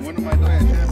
One of my dogs.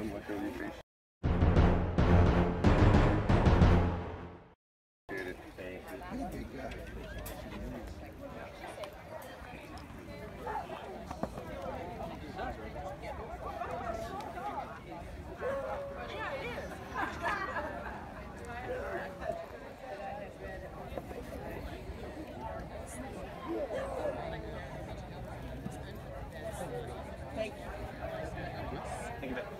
so much.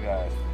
guys.